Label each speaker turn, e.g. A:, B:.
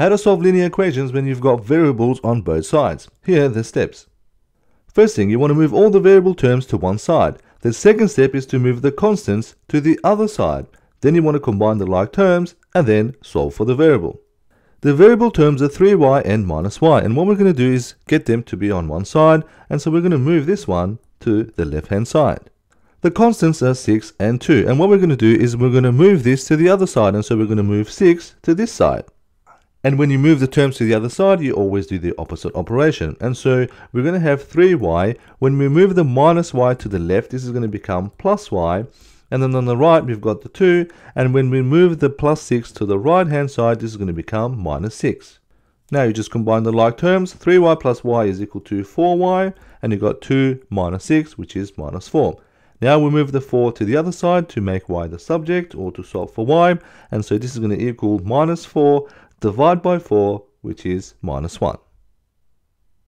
A: How to solve linear equations when you've got variables on both sides. Here are the steps. First thing, you want to move all the variable terms to one side. The second step is to move the constants to the other side. Then you want to combine the like terms and then solve for the variable. The variable terms are 3y and minus y and what we're going to do is get them to be on one side and so we're going to move this one to the left hand side. The constants are 6 and 2 and what we're going to do is we're going to move this to the other side and so we're going to move 6 to this side. And when you move the terms to the other side, you always do the opposite operation. And so we're going to have 3y. When we move the minus y to the left, this is going to become plus y. And then on the right, we've got the 2. And when we move the plus 6 to the right-hand side, this is going to become minus 6. Now you just combine the like terms. 3y plus y is equal to 4y. And you've got 2 minus 6, which is minus 4. Now we move the 4 to the other side to make y the subject or to solve for y. And so this is going to equal minus 4 divided by 4, which is minus 1.